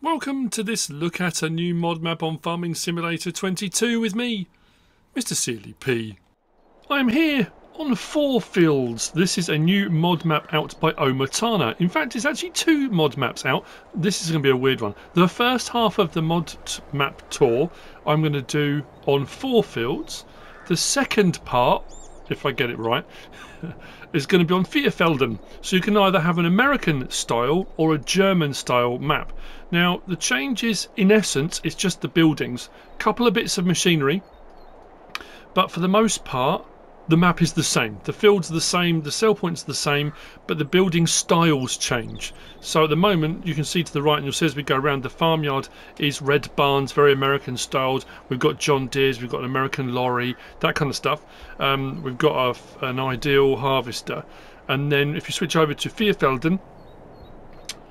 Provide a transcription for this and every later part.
Welcome to this look at a new mod map on Farming Simulator 22 with me, Mr. Sealy P. I'm here on four fields. This is a new mod map out by Omatana. In fact, it's actually two mod maps out. This is going to be a weird one. The first half of the mod map tour I'm going to do on four fields. The second part, if I get it right, is going to be on Vierfelden. So you can either have an American style or a German style map. Now, the changes, in essence, it's just the buildings. Couple of bits of machinery, but for the most part, the map is the same. The fields are the same, the sell points are the same, but the building styles change. So at the moment, you can see to the right, and you'll see as we go around, the farmyard is red barns, very American styled. We've got John Deere's, we've got an American lorry, that kind of stuff. Um, we've got a, an ideal harvester. And then if you switch over to Vierfelden,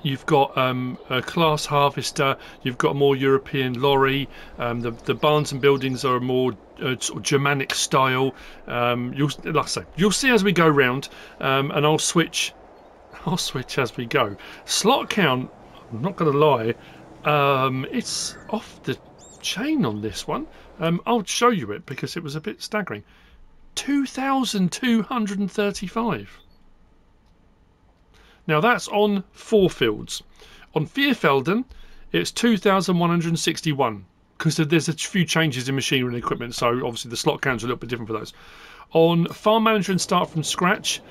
You've got um, a Claas harvester. You've got more European lorry. Um, the the barns and buildings are more uh, sort of Germanic style. Um, you'll like I say, you'll see as we go round, um, and I'll switch. I'll switch as we go. Slot count. I'm not going to lie. Um, it's off the chain on this one. Um, I'll show you it because it was a bit staggering. Two thousand two hundred and thirty-five. Now that's on four fields. On Vierfelden, it's 2,161 because there's a few changes in machinery and equipment, so obviously the slot counts are a little bit different for those. On Farm Manager and Start from Scratch,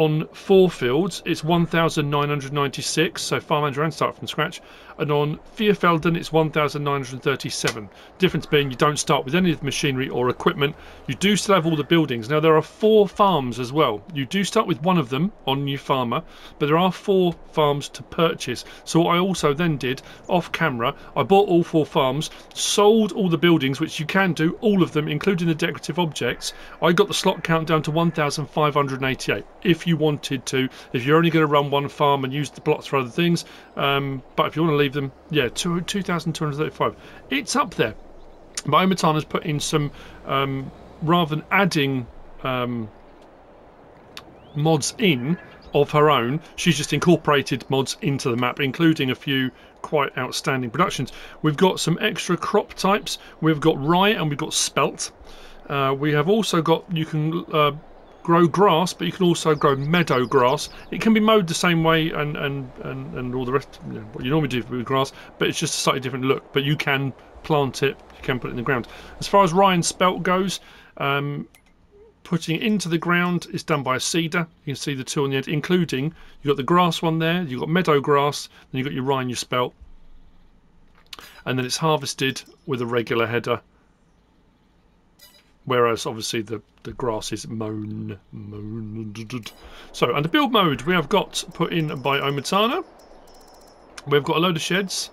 on four fields, it's 1,996, so farm manager and start from scratch. And on Vierfelden, it's 1,937. Difference being you don't start with any of the machinery or equipment. You do still have all the buildings. Now, there are four farms as well. You do start with one of them on New Farmer, but there are four farms to purchase. So what I also then did, off camera, I bought all four farms, sold all the buildings, which you can do, all of them, including the decorative objects. I got the slot count down to 1,588. If you you wanted to. If you're only going to run one farm and use the blocks for other things, um, but if you want to leave them, yeah, 2,235. It's up there. But has put in some, um, rather than adding um, mods in of her own, she's just incorporated mods into the map, including a few quite outstanding productions. We've got some extra crop types. We've got rye and we've got spelt. Uh, we have also got you can uh, grow grass, but you can also grow meadow grass. It can be mowed the same way and and and, and all the rest, you know, what you normally do with grass, but it's just a slightly different look. But you can plant it, you can put it in the ground. As far as rye and Spelt goes, um, putting it into the ground is done by a seeder. You can see the two on the end, including you've got the grass one there, you've got meadow grass, then you've got your rye and, your Spelt. And then it's harvested with a regular header whereas obviously the, the grass is mown. mown. So under build mode we have got put in by Omatana. We've got a load of sheds.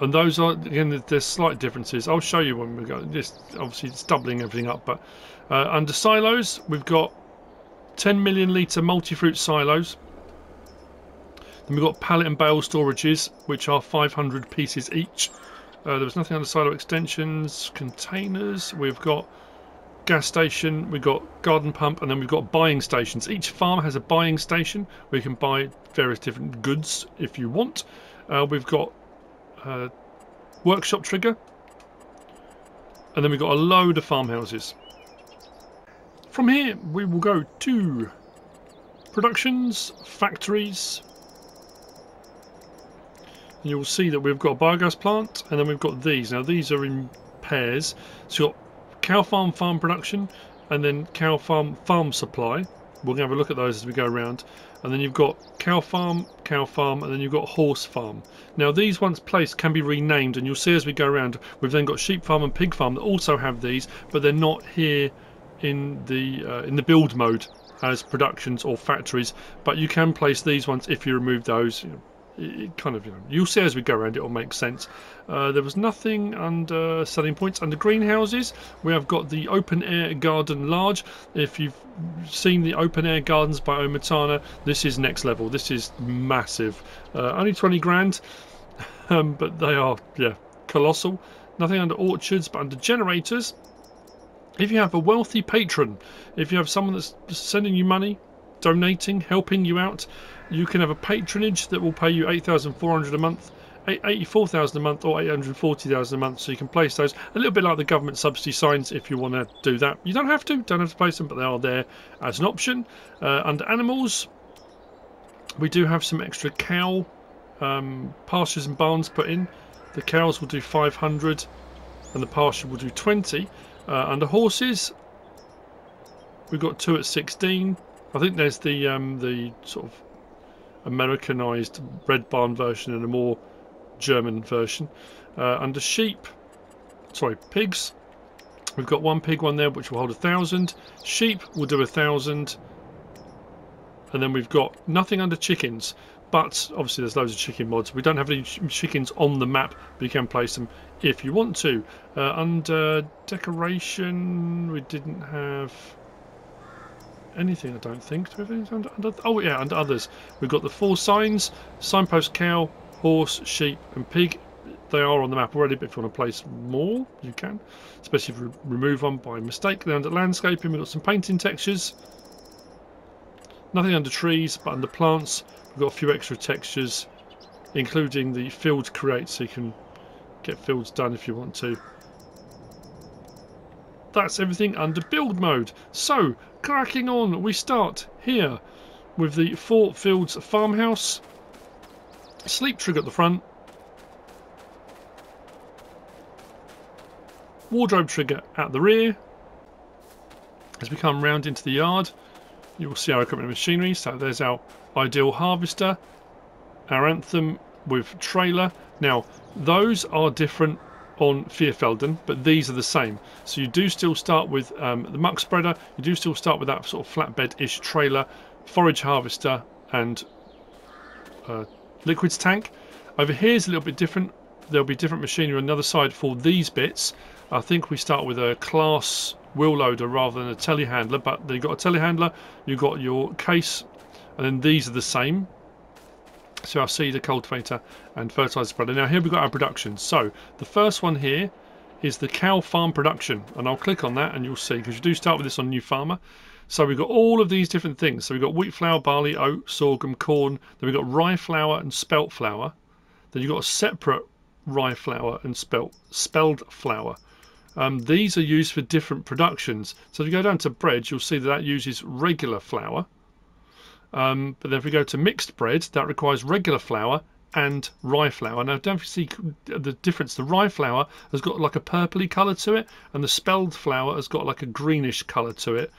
And those are, again, there's slight differences. I'll show you when we go. This obviously it's doubling everything up, but uh, under silos we've got 10 million litre multi-fruit silos. Then we've got pallet and bale storages, which are 500 pieces each. Uh, there was nothing on the silo extensions, containers. We've got gas station, we've got garden pump, and then we've got buying stations. Each farm has a buying station where you can buy various different goods if you want. Uh, we've got uh, workshop trigger, and then we've got a load of farmhouses. From here, we will go to productions, factories, you'll see that we've got a biogas plant and then we've got these. Now these are in pairs. So you've got cow farm farm production and then cow farm farm supply. We're going to have a look at those as we go around. And then you've got cow farm, cow farm, and then you've got horse farm. Now these once placed can be renamed and you'll see as we go around we've then got sheep farm and pig farm that also have these but they're not here in the uh, in the build mode as productions or factories but you can place these ones if you remove those you know, it kind of you know you'll see as we go around it will make sense. Uh, there was nothing under selling points under greenhouses. We have got the open air garden large. If you've seen the open air gardens by Omatana this is next level. This is massive. Uh, only 20 grand um, but they are yeah colossal. Nothing under orchards but under generators. If you have a wealthy patron if you have someone that's sending you money donating, helping you out. You can have a patronage that will pay you 8400 a month 84,000 a month or 840,000 a month. So you can place those. A little bit like the government subsidy signs if you want to do that. You don't have to don't have to place them but they are there as an option. Uh, under animals we do have some extra cow um, pastures and barns put in. The cows will do 500 and the pasture will do 20 uh, under horses we've got two at 16 I think there's the um, the sort of Americanized red barn version and a more German version. Uh, under sheep, sorry, pigs, we've got one pig one there which will hold a thousand. Sheep will do a thousand. And then we've got nothing under chickens, but obviously there's loads of chicken mods. We don't have any chickens on the map, but you can place them if you want to. Uh, under decoration, we didn't have anything, I don't think. Do we under, under, oh yeah, under others. We've got the four signs, signpost cow, horse, sheep and pig. They are on the map already, but if you want to place more, you can. Especially if you remove one by mistake. Then under landscaping, we've got some painting textures. Nothing under trees, but under plants, we've got a few extra textures, including the field create, so you can get fields done if you want to. That's everything under build mode. So, cracking on, we start here with the Four Fields farmhouse. Sleep trigger at the front. Wardrobe trigger at the rear. As we come round into the yard, you will see our equipment and machinery. So there's our ideal harvester, our anthem with trailer. Now, those are different on Vierfelden, but these are the same. So you do still start with um, the muck spreader, you do still start with that sort of flatbed-ish trailer, forage harvester, and uh, liquids tank. Over here is a little bit different. There'll be different machinery on the other side for these bits. I think we start with a Claas wheel loader rather than a telehandler, but you've got a telehandler, you've got your case, and then these are the same. So our seeder, cultivator and fertilizer spreader. Now here we've got our production. So the first one here is the cow farm production and I'll click on that and you'll see because you do start with this on new farmer so we've got all of these different things. So we've got wheat flour, barley, oat, sorghum, corn. Then we've got rye flour and spelt flour. Then you've got a separate rye flour and spelt spelled flour. Um, these are used for different productions. So if you go down to bread, you'll see that that uses regular flour. Um, but then if we go to mixed bread, that requires regular flour and rye flour. Now, don't you see the difference? The rye flour has got like a purpley colour to it, and the spelt flour has got like a greenish colour to it.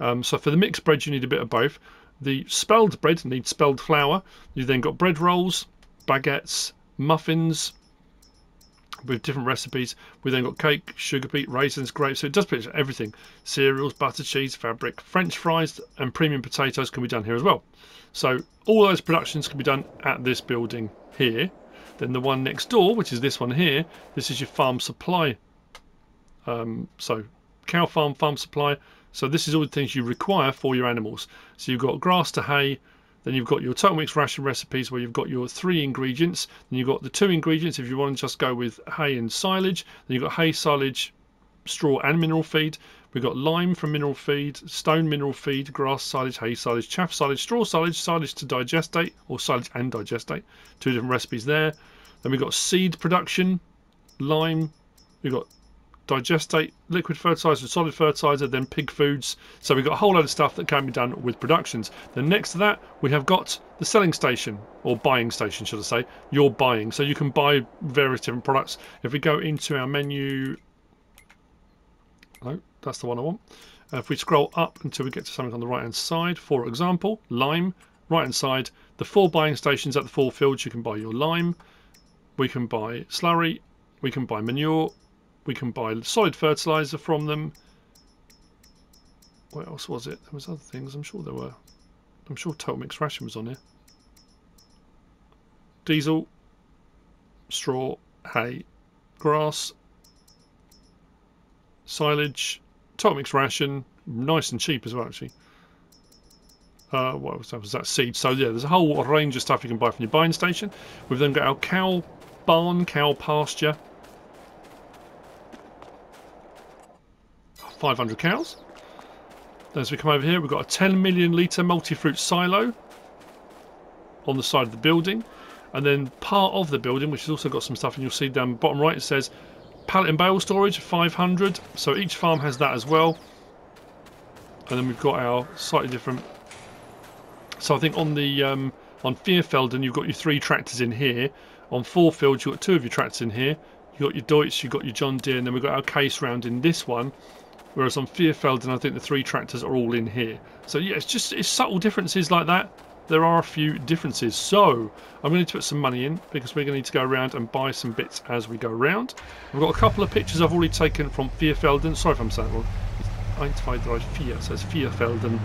Um, so for the mixed bread, you need a bit of both. The spelt bread needs spelt flour. You then got bread rolls, baguettes, muffins with different recipes. We then got cake, sugar beet, raisins, grapes. So it does pretty much everything. Cereals, butter, cheese, fabric, French fries, and premium potatoes can be done here as well. So all those productions can be done at this building here. Then the one next door, which is this one here, this is your farm supply. Um, so cow farm, farm supply, so this is all the things you require for your animals. So you've got grass to hay, then you've got your total mix ration recipes where you've got your three ingredients. Then you've got the two ingredients if you want to just go with hay and silage. Then you've got hay, silage, straw and mineral feed. We've got lime from mineral feed, stone mineral feed, grass silage, hay silage, chaff silage, straw silage, silage to digestate, or silage and digestate. Two different recipes there. Then we've got seed production, lime. We've got digestate, liquid fertilizer, solid fertilizer, then pig foods. So we've got a whole load of stuff that can be done with productions. Then next to that, we have got the selling station, or buying station, should I say. You're buying. So you can buy various different products. If we go into our menu... No, that's the one I want. Uh, if we scroll up until we get to something on the right hand side, for example, lime, right hand side, the four buying stations at the four fields, you can buy your lime, we can buy slurry, we can buy manure, we can buy solid fertilizer from them. What else was it? There was other things. I'm sure there were. I'm sure Total Mix Ration was on here. Diesel, straw, hay, grass, silage, Total Mix Ration, nice and cheap as well actually. Uh, what was that? Was that seed? So yeah, there's a whole range of stuff you can buy from your buying station. We've then got our cow barn, cow pasture, 500 cows. As we come over here, we've got a 10 million litre multi-fruit silo on the side of the building. And then part of the building, which has also got some stuff, and you'll see down bottom right, it says pallet and bale storage, 500. So each farm has that as well. And then we've got our slightly different. So I think on the um, on Vierfelden, you've got your three tractors in here. On Fourfields, you've got two of your tractors in here. You've got your Deutz, you've got your John Deere, and then we've got our case round in this one. Whereas on Vierfelden, I think the three tractors are all in here. So yeah, it's just it's subtle differences like that there are a few differences. So I'm going to put some money in because we're going to need to go around and buy some bits as we go around. I've got a couple of pictures I've already taken from Vierfelden. Sorry if I'm saying wrong. It's Einzweidrei Vier, so it's Vierfelden.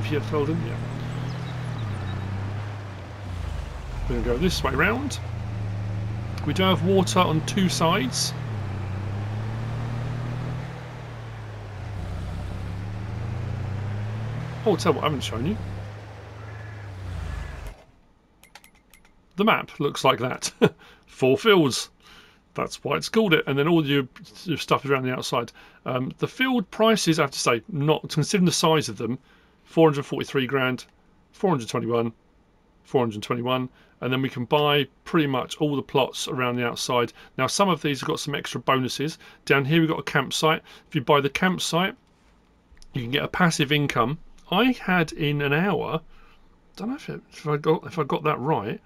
Vierfelden, yeah. We're going to go this way round. We do have water on two sides. What I haven't shown you. the map looks like that. Four fields. That's why it's called it. And then all your, your stuff is around the outside. Um, the field prices, I have to say, not considering the size of them, 443 grand, 421, 421, and then we can buy pretty much all the plots around the outside. Now, some of these have got some extra bonuses. Down here, we've got a campsite. If you buy the campsite, you can get a passive income. I had in an hour, I don't know if, it, if I got if I got that right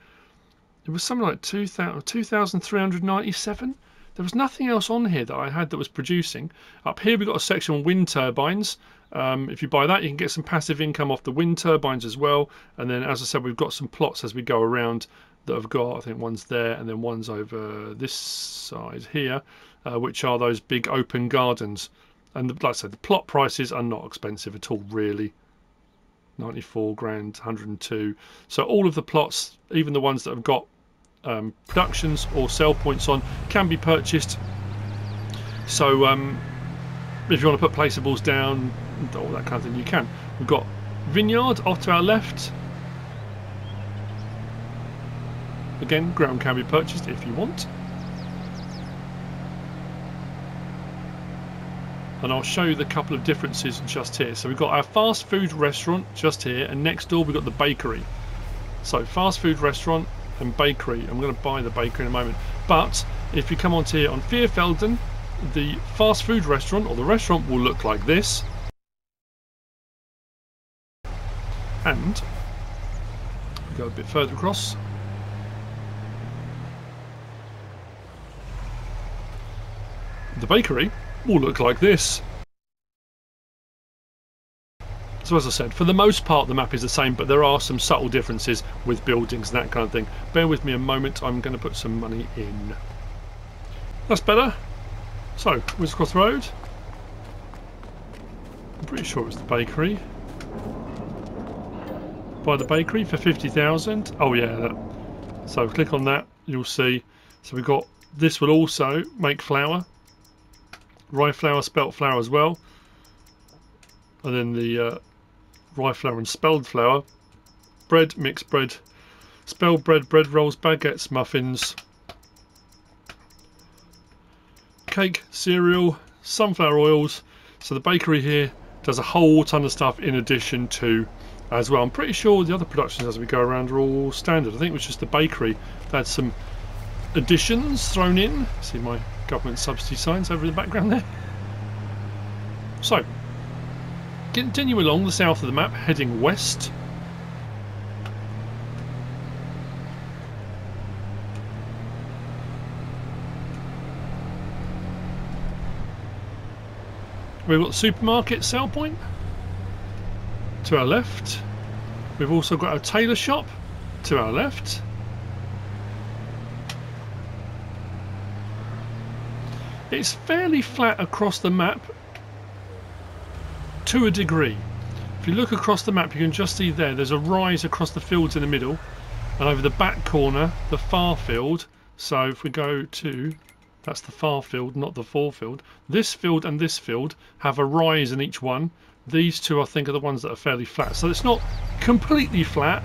it was something like 2,397. there was nothing else on here that I had that was producing. Up here we've got a section on wind turbines. Um, if you buy that, you can get some passive income off the wind turbines as well. And then, as I said, we've got some plots as we go around that have got, I think one's there and then one's over this side here, uh, which are those big open gardens. And like I said, the plot prices are not expensive at all, really. 94 grand, 102. So all of the plots, even the ones that have got um, productions or sell points on, can be purchased. So um, if you want to put placeables down, all that kind of thing, you can. We've got vineyard off to our left. Again, ground can be purchased if you want. And I'll show you the couple of differences just here. So we've got our fast food restaurant just here and next door we've got the bakery. So fast food restaurant and bakery. I'm going to buy the bakery in a moment. But if you come onto here on Vierfelden, the fast food restaurant or the restaurant will look like this. And go a bit further across. The bakery will look like this. So as I said, for the most part the map is the same, but there are some subtle differences with buildings and that kind of thing. Bear with me a moment, I'm going to put some money in. That's better. So, the road? I'm pretty sure it's the bakery. Buy the bakery for 50,000. Oh yeah, that. so click on that, you'll see. So we've got, this will also make flour rye flour, spelt flour as well. And then the uh, rye flour and spelt flour. Bread, mixed bread, spelt bread, bread rolls, baguettes, muffins, cake, cereal, sunflower oils. So the bakery here does a whole ton of stuff in addition to as well. I'm pretty sure the other productions as we go around are all standard. I think it was just the bakery that had some additions thrown in. See my government subsidy signs over in the background there. So, continue along the south of the map, heading west. We've got supermarket sale point to our left. We've also got a tailor shop to our left. It's fairly flat across the map to a degree. If you look across the map you can just see there, there's a rise across the fields in the middle and over the back corner, the far field. So if we go to, that's the far field, not the fore field. This field and this field have a rise in each one. These two I think are the ones that are fairly flat. So it's not completely flat,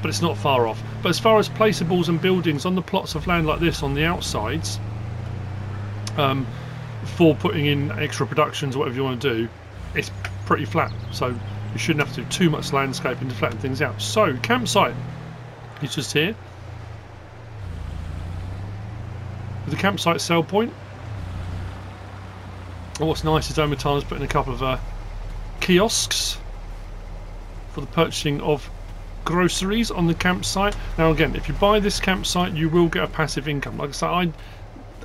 but it's not far off. But as far as placeables and buildings on the plots of land like this on the outsides, um, for putting in extra productions whatever you want to do, it's pretty flat, so you shouldn't have to do too much landscaping to flatten things out. So, campsite is just here. With the campsite sell point. And what's nice is Omatana's putting a couple of uh, kiosks for the purchasing of groceries on the campsite. Now again, if you buy this campsite, you will get a passive income. Like I said, I,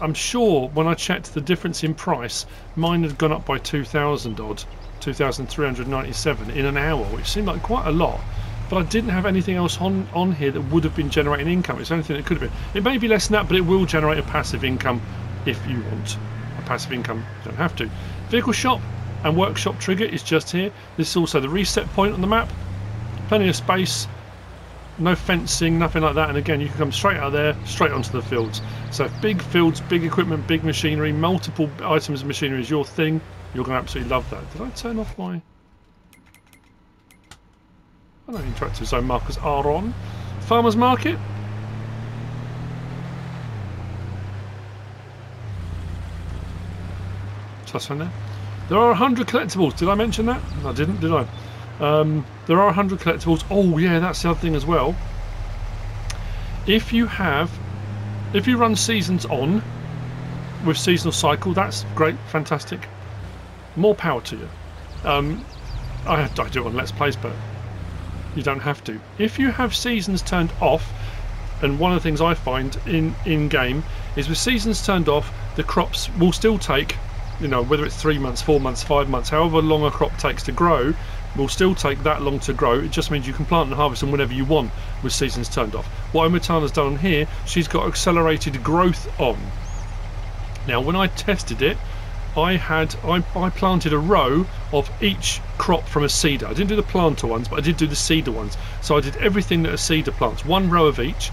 I'm sure when I checked the difference in price, mine had gone up by 2,000 odd, 2,397 in an hour, which seemed like quite a lot. But I didn't have anything else on, on here that would have been generating income. It's the only thing that could have been. It may be less than that, but it will generate a passive income if you want a passive income. You don't have to. Vehicle shop and workshop trigger is just here. This is also the reset point on the map plenty of space no fencing nothing like that and again you can come straight out there straight onto the fields. So big fields big equipment big machinery multiple items of machinery is your thing. You're going to absolutely love that. Did I turn off my I know interactive zone markers are on. Farmers market. That's on there there are 100 collectibles. Did I mention that? I didn't did I um, there are 100 collectibles. Oh yeah, that's the other thing as well. If you have, if you run seasons on with seasonal cycle, that's great, fantastic. More power to you. Um, I, I do it on Let's Plays, but you don't have to. If you have seasons turned off, and one of the things I find in in game is with seasons turned off, the crops will still take, you know, whether it's three months, four months, five months, however long a crop takes to grow, will still take that long to grow. It just means you can plant and harvest them whenever you want with seasons turned off. What Omatana's done here, she's got accelerated growth on. Now, when I tested it, I had I, I planted a row of each crop from a seeder. I didn't do the planter ones, but I did do the seeder ones. So I did everything that a seeder plants, one row of each.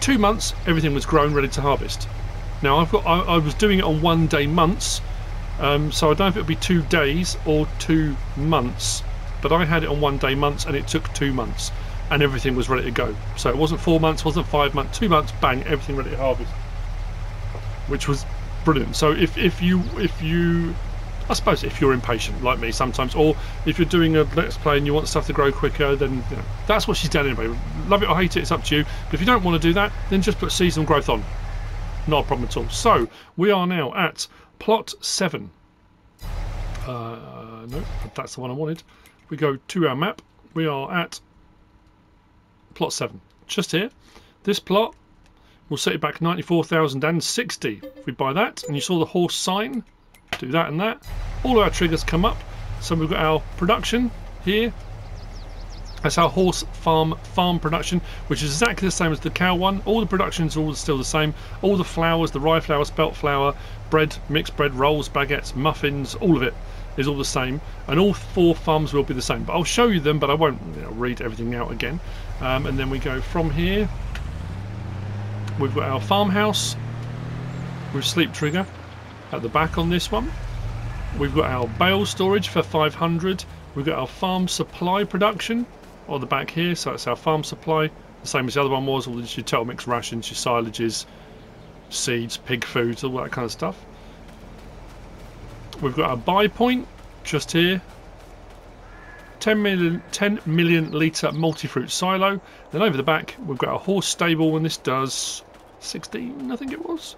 Two months, everything was grown, ready to harvest. Now I've got I, I was doing it on one day months, um, so I don't know if it'll be two days or two months but I had it on one day months and it took two months and everything was ready to go. So it wasn't four months, wasn't five months, two months, bang, everything ready to harvest, which was brilliant. So if if you if you I suppose if you're impatient like me sometimes, or if you're doing a let's play and you want stuff to grow quicker, then you know, that's what she's done anyway. Love it or hate it, it's up to you. But if you don't want to do that, then just put seasonal growth on. Not a problem at all. So we are now at plot seven. Uh, no, that's the one I wanted we go to our map, we are at plot 7. Just here. This plot will set it back 94,060. If we buy that, and you saw the horse sign, do that and that. All our triggers come up. So we've got our production here. That's our horse farm farm production, which is exactly the same as the cow one. All the productions are all still the same. All the flours, the rye flour, spelt flour, bread, mixed bread, rolls, baguettes, muffins, all of it is all the same and all four farms will be the same. But I'll show you them but I won't you know, read everything out again. Um, and then we go from here. We've got our farmhouse with sleep trigger at the back on this one. We've got our bale storage for 500 we've got our farm supply production on the back here so that's our farm supply. The same as the other one was all your total mix rations your silages seeds pig foods all that kind of stuff We've got a buy point just here. 10 million, 10 million litre multi-fruit silo. Then over the back we've got a horse stable and this does 16 I think it was.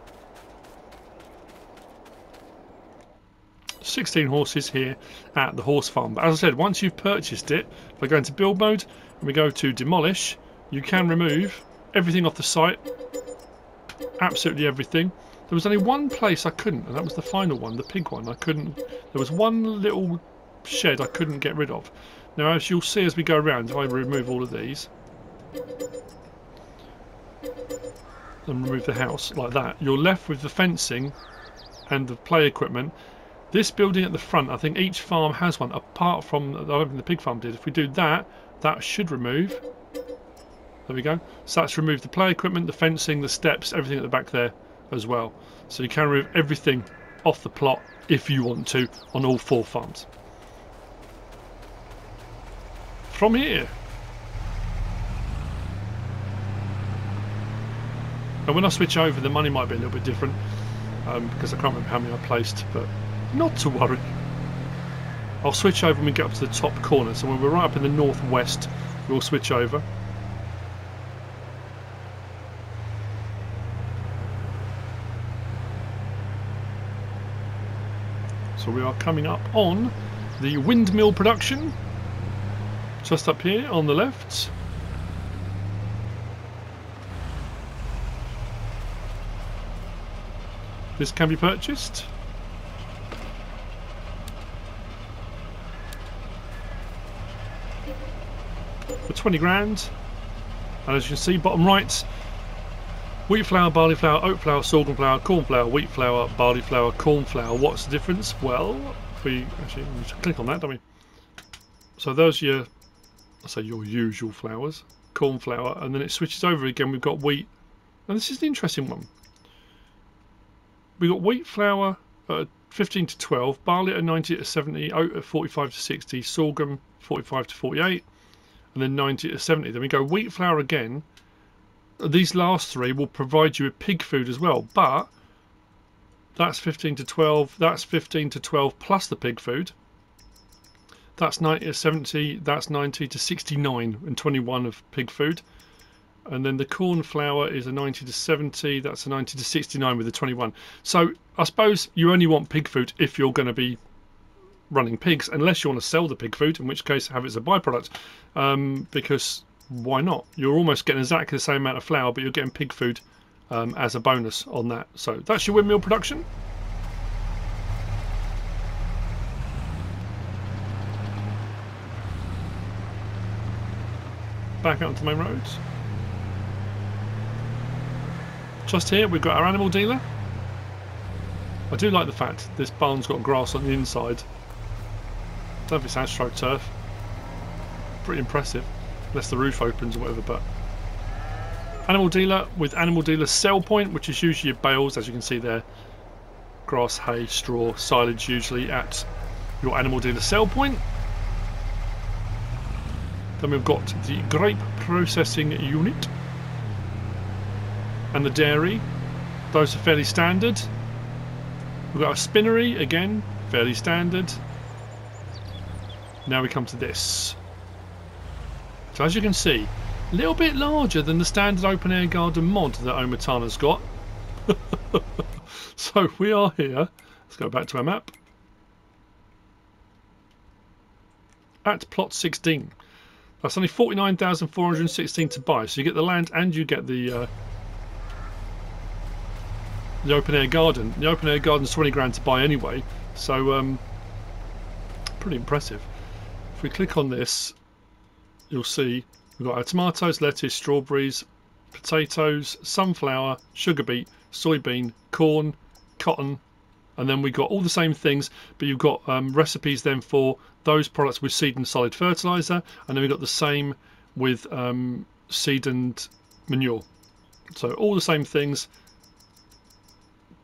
16 horses here at the horse farm. But as I said, once you've purchased it, by going to build mode and we go to demolish, you can remove everything off the site. Absolutely everything. There was only one place I couldn't, and that was the final one, the pig one. I couldn't. There was one little shed I couldn't get rid of. Now, as you'll see as we go around, if I remove all of these and remove the house like that, you're left with the fencing and the play equipment. This building at the front, I think each farm has one, apart from, I don't think the pig farm did. If we do that, that should remove. There we go. So that's removed the play equipment, the fencing, the steps, everything at the back there as well. So you can remove everything off the plot if you want to on all four farms. From here. And when I switch over the money might be a little bit different um, because I can't remember how many I placed but not to worry. I'll switch over when we get up to the top corner. So when we're right up in the northwest, we'll switch over. So we are coming up on the windmill production, just up here on the left. This can be purchased. For 20 grand. And as you can see, bottom right, wheat flour, barley flour, oat flour, sorghum flour, corn flour, wheat flour, barley flour, corn flour. What's the difference? Well, if we actually we click on that, don't we? So those are your, I say your usual flours, corn flour, and then it switches over again. We've got wheat. Now this is the interesting one We've got wheat flour at 15 to 12, barley at 90 to 70, oat at 45 to 60, sorghum 45 to 48, and then 90 to 70. Then we go wheat flour again. These last three will provide you with pig food as well, but that's 15 to 12, that's 15 to 12 plus the pig food. That's 90 to 70, that's 90 to 69 and 21 of pig food and then the corn flour is a 90 to 70 that's a 90 to 69 with the 21 so I suppose you only want pig food if you're going to be running pigs unless you want to sell the pig food in which case have it as a byproduct um, because why not you're almost getting exactly the same amount of flour but you're getting pig food um, as a bonus on that so that's your windmill production back out onto main roads just here we've got our animal dealer. I do like the fact this barn's got grass on the inside. I don't know if it's astroturf. Pretty impressive. Unless the roof opens or whatever, but animal dealer with animal dealer sell point, which is usually your bales, as you can see there. Grass, hay, straw, silage usually at your animal dealer sell point. Then we've got the grape processing unit and the dairy. Those are fairly standard. We've got a spinnery, again, fairly standard. Now we come to this. So as you can see, a little bit larger than the standard open air garden mod that Omatana's got. so we are here. Let's go back to our map. At plot 16. That's only 49,416 to buy. So you get the land and you get the uh, the open air garden. The open air garden's 20 grand to buy anyway, so um, pretty impressive. If we click on this, you'll see we've got our tomatoes, lettuce, strawberries, potatoes, sunflower, sugar beet, soybean, corn, cotton, and then we've got all the same things, but you've got um, recipes then for those products with seed and solid fertilizer, and then we've got the same with um, seed and manure. So all the same things,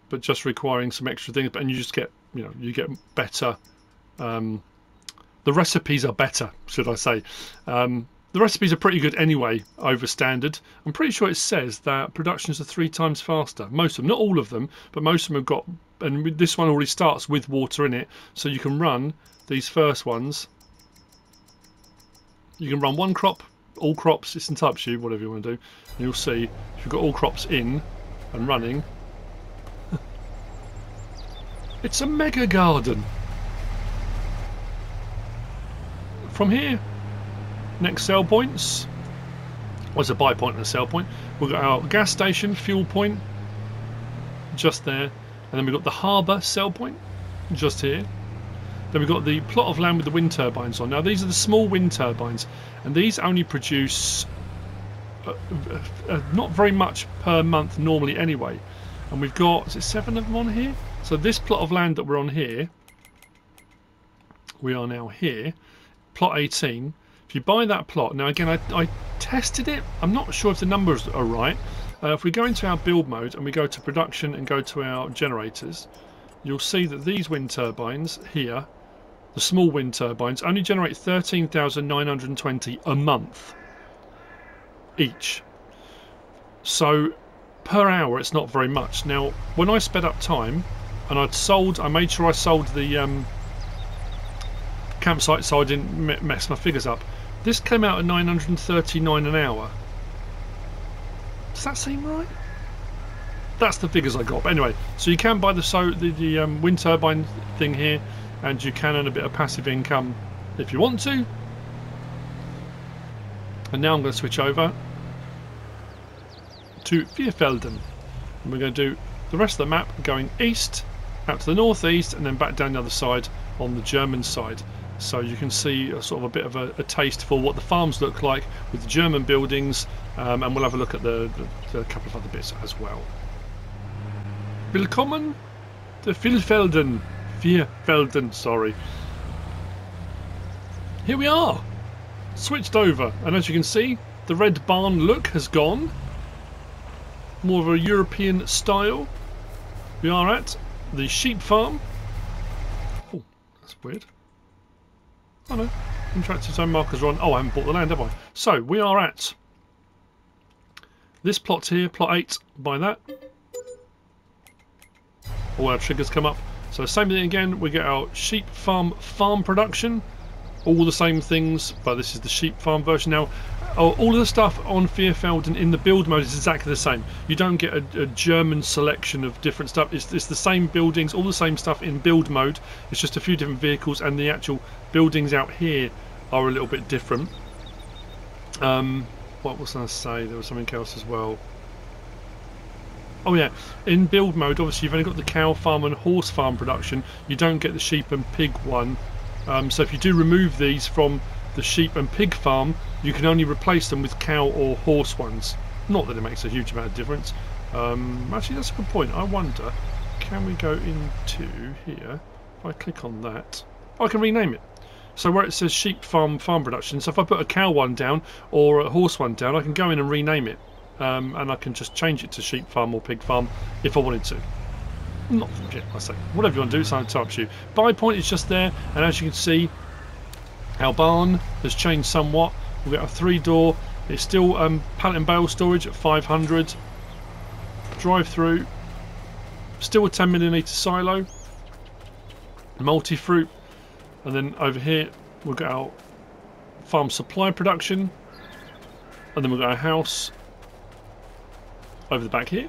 but just requiring some extra things. And you just get, you know, you get better. Um, the recipes are better, should I say? Um, the recipes are pretty good anyway over standard. I'm pretty sure it says that productions are three times faster. Most of them, not all of them, but most of them have got. And this one already starts with water in it, so you can run these first ones. You can run one crop, all crops. It's up to you, whatever you want to do. And you'll see if you've got all crops in and running, it's a mega garden. From here, next sell points. What's a buy point and a sell point? We've got our gas station, fuel point, just there. And then we've got the harbour sell point, just here. Then we've got the plot of land with the wind turbines on. Now these are the small wind turbines, and these only produce uh, uh, uh, not very much per month normally anyway. And we've got, is it seven of them on here? So this plot of land that we're on here, we are now here, plot 18. If you buy that plot, now again, I, I tested it. I'm not sure if the numbers are right. Uh, if we go into our build mode and we go to production and go to our generators, you'll see that these wind turbines here, the small wind turbines, only generate 13,920 a month each. So per hour, it's not very much. Now, when I sped up time, and I'd sold. I made sure I sold the um, campsite so I didn't mess my figures up. This came out at 939 an hour. Does that seem right? That's the figures I got. But anyway, so you can buy the so the, the um, wind turbine thing here, and you can earn a bit of passive income if you want to. And now I'm going to switch over to Vierfelden. And we're going to do the rest of the map going east, out to the northeast, and then back down the other side on the German side. So you can see a, sort of a bit of a, a, taste for what the farms look like with the German buildings, um, and we'll have a look at the, the, the couple of other bits as well. Willkommen to Vierfelden. Vierfelden, sorry. Here we are. Switched over, and as you can see, the red barn look has gone. More of a European style. We are at the sheep farm. Oh, that's weird. Oh no, interactive zone markers are on. Oh, I haven't bought the land, have I? So, we are at this plot here, plot 8, by that. All our triggers come up. So same thing again, we get our sheep farm farm production. All the same things, but this is the sheep farm version. Now, all of the stuff on Vierfelden in the build mode is exactly the same. You don't get a, a German selection of different stuff. It's, it's, the same buildings, all the same stuff in build mode. It's just a few different vehicles, and the actual buildings out here are a little bit different. Um, what was I say? There was something else as well. Oh yeah, in build mode, obviously you've only got the cow farm and horse farm production. You don't get the sheep and pig one. Um, so if you do remove these from the sheep and pig farm, you can only replace them with cow or horse ones. Not that it makes a huge amount of difference. Um, actually, that's a good point. I wonder, can we go into here? If I click on that, I can rename it. So where it says sheep farm farm production, so if I put a cow one down or a horse one down, I can go in and rename it um, and I can just change it to sheep farm or pig farm if I wanted to. Not I say whatever you want to do, it's up to you. Buy point is just there, and as you can see, our barn has changed somewhat. We've got a three door. It's still um, pallet and bale storage at 500. Drive through. Still a 10 milliliter silo. Multi fruit, and then over here we've got our farm supply production, and then we've got our house over the back here.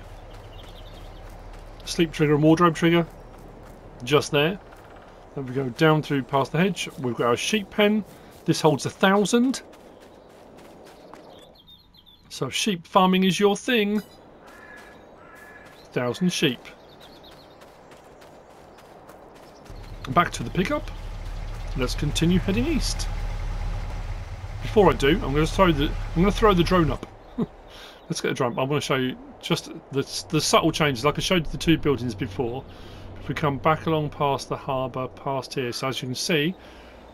Sleep trigger and wardrobe trigger just there. Then we go down through past the hedge. We've got our sheep pen. This holds a thousand. So sheep farming is your thing. Thousand sheep. Back to the pickup. Let's continue heading east. Before I do, I'm going to throw the I'm going to throw the drone up. Let's get a drone. I want to show you just the, the subtle changes. Like I showed you the two buildings before. If we come back along past the harbour, past here, so as you can see,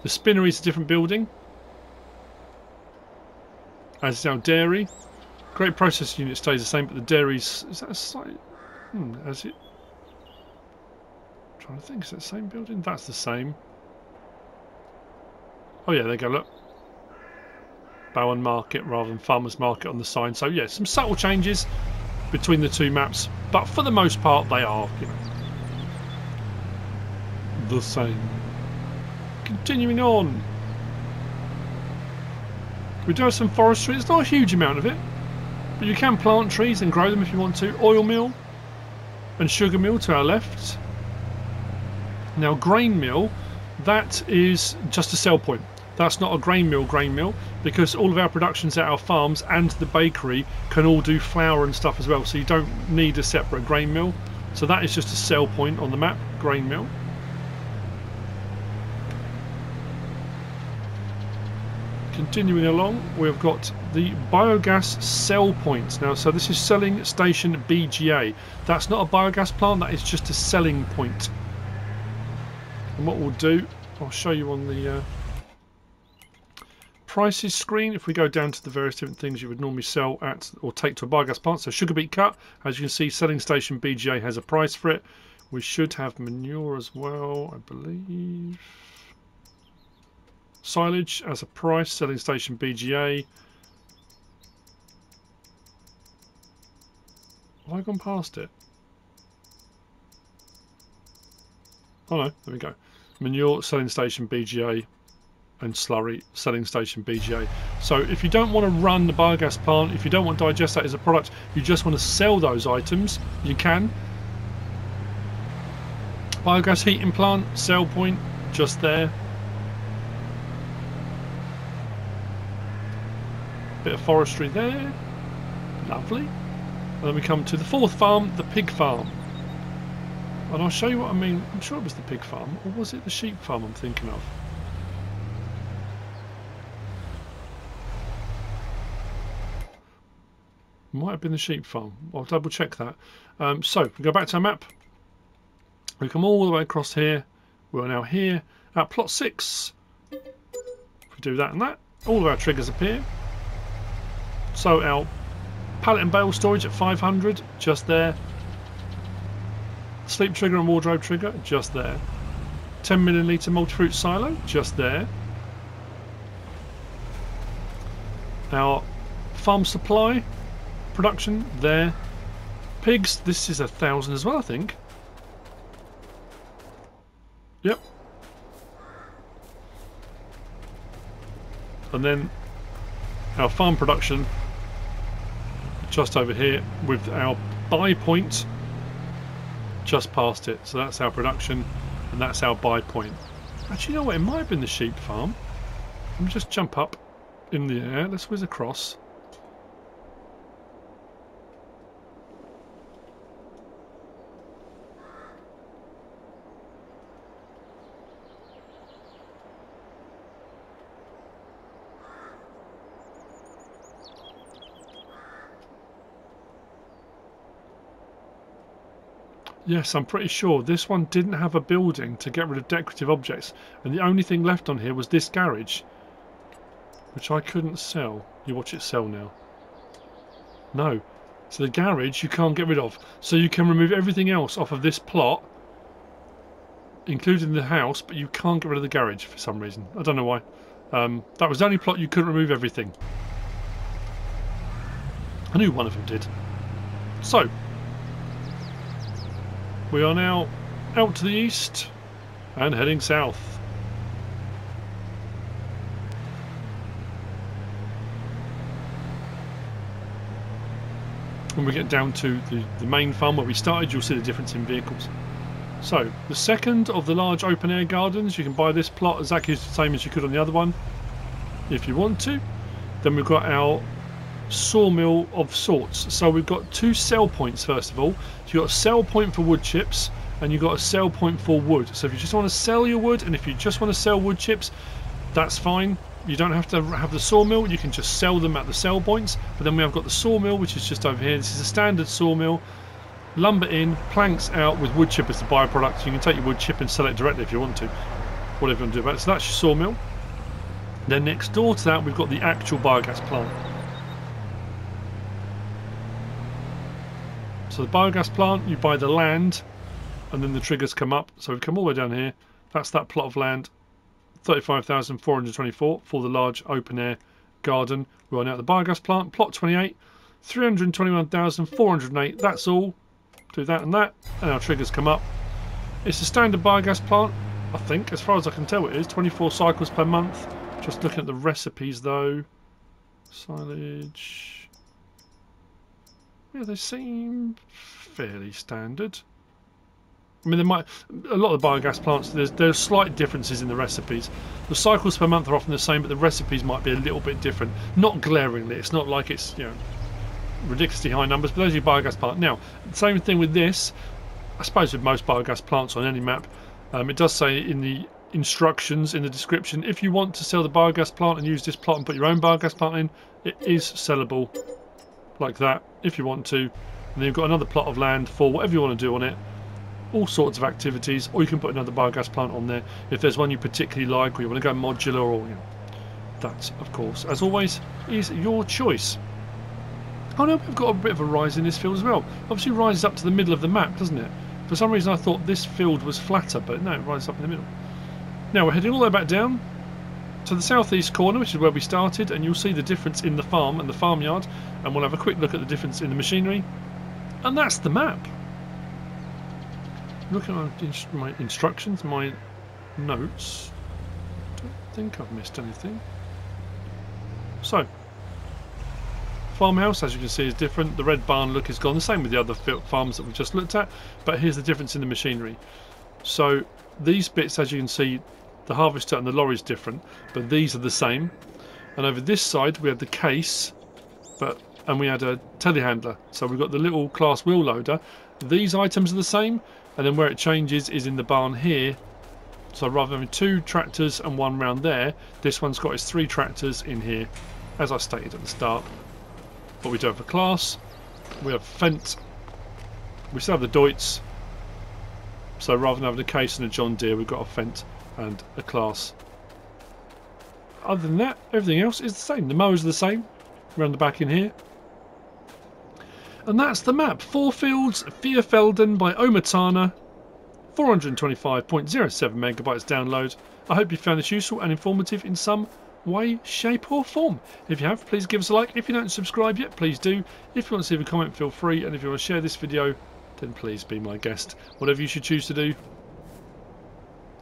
the spinnery is a different building. As is our dairy. Great process unit stays the same, but the dairy's is that a slight? Hmm, as it. I'm trying to think, is that the same building? That's the same. Oh yeah, there you go. Look, Bauernmarkt rather than Farmers Market on the sign. So yeah, some subtle changes between the two maps, but for the most part they are you know, the same. Continuing on. We do have some forestry, it's not a huge amount of it, but you can plant trees and grow them if you want to. Oil mill and sugar mill to our left. Now grain mill, that is just a sell point. That's not a grain mill grain mill because all of our productions at our farms and the bakery can all do flour and stuff as well so you don't need a separate grain mill. So that is just a sell point on the map, grain mill. Continuing along, we've got the biogas sell point. Now, so this is selling station BGA. That's not a biogas plant, that is just a selling point. And what we'll do, I'll show you on the uh, prices screen, if we go down to the various different things you would normally sell at or take to a biogas plant, so sugar beet cut, as you can see, selling station BGA has a price for it. We should have manure as well, I believe. Silage as a price, selling station BGA. Have I gone past it? Oh no, there we go. Manure, selling station BGA, and slurry selling station BGA. So if you don't want to run the biogas plant, if you don't want to digestate as a product, you just want to sell those items, you can. Biogas heating plant, sell point, just there. Bit of forestry there. Lovely. And then we come to the fourth farm, the pig farm. And I'll show you what I mean. I'm sure it was the pig farm, or was it the sheep farm I'm thinking of? Might have been the sheep farm. I'll double check that. Um, so, we go back to our map. We come all the way across here. We're now here at plot 6. If we do that and that, all of our triggers appear. So our pallet and bale storage at 500, just there. Sleep trigger and wardrobe trigger, just there. 10 milliliter multi-fruit silo, just there. Our farm supply production there. Pigs, this is a thousand as well, I think. Yep. And then our farm production just over here with our buy point just past it. So that's our production and that's our buy point. Actually, you know what? It might have been the sheep farm. Let me just jump up in the air. Let's whiz across. Yes, I'm pretty sure this one didn't have a building to get rid of decorative objects and the only thing left on here was this garage which I couldn't sell. You watch it sell now. No. So the garage you can't get rid of. So you can remove everything else off of this plot including the house but you can't get rid of the garage for some reason. I don't know why. Um, that was the only plot you couldn't remove everything. I knew one of them did. So, we are now out to the east and heading south. When we get down to the, the main farm where we started, you'll see the difference in vehicles. So, the second of the large open air gardens, you can buy this plot exactly the same as you could on the other one, if you want to. Then we've got our sawmill of sorts. So we've got two sell points first of all. So you've got a sell point for wood chips and you've got a sell point for wood. So if you just want to sell your wood and if you just want to sell wood chips, that's fine. You don't have to have the sawmill, you can just sell them at the sell points. But then we have got the sawmill, which is just over here. This is a standard sawmill. Lumber in, planks out with wood chip as the byproduct. You can take your wood chip and sell it directly if you want to. Whatever you want to do about it. So that's your sawmill. Then next door to that, we've got the actual biogas plant. So the biogas plant, you buy the land and then the triggers come up. So we've come all the way down here. That's that plot of land, 35,424 for the large open air garden. We are now at the biogas plant, plot 28, 321,408. That's all. Do that and that, and our triggers come up. It's a standard biogas plant, I think, as far as I can tell it is. 24 cycles per month. Just looking at the recipes though. Silage. Yeah, they seem fairly standard. I mean, there might a lot of the biogas plants. There's there's slight differences in the recipes. The cycles per month are often the same, but the recipes might be a little bit different. Not glaringly. It's not like it's you know ridiculously high numbers. But those are your biogas plant. Now, same thing with this. I suppose with most biogas plants on any map, um, it does say in the instructions in the description if you want to sell the biogas plant and use this plot and put your own biogas plant in, it is sellable like that if you want to. And then you've got another plot of land for whatever you want to do on it. All sorts of activities, or you can put another biogas plant on there if there's one you particularly like, or you want to go modular, or you know, that, of course, as always, is your choice. Oh no, we've got a bit of a rise in this field as well. Obviously, rises up to the middle of the map, doesn't it? For some reason, I thought this field was flatter, but no, it rises up in the middle. Now we're heading all the way back down to the southeast corner, which is where we started, and you'll see the difference in the farm and the farmyard, and we'll have a quick look at the difference in the machinery. And that's the map. Look at my, my instructions, my notes. Don't think I've missed anything. So, farmhouse, as you can see, is different. The red barn look is gone. The same with the other farms that we've just looked at. But here's the difference in the machinery. So these bits, as you can see, the harvester and the lorry is different, but these are the same. And over this side, we have the case, but and we had a telehandler. So we've got the little Claas wheel loader. These items are the same, and then where it changes is in the barn here. So rather than two tractors and one round there, this one's got its three tractors in here, as I stated at the start. But we do have a Claas, we have Fendt, we still have the Deutz, so rather than having a case and a John Deere, we've got a Fendt and a Claas. Other than that, everything else is the same. The mowers are the same, around the back in here. And that's the map. Four Fields, Vierfelden by Omatana. 425.07 megabytes download. I hope you found this useful and informative in some way, shape or form. If you have, please give us a like. If you don't subscribe yet, please do. If you want to leave a comment, feel free. And if you want to share this video, then please be my guest. Whatever you should choose to do.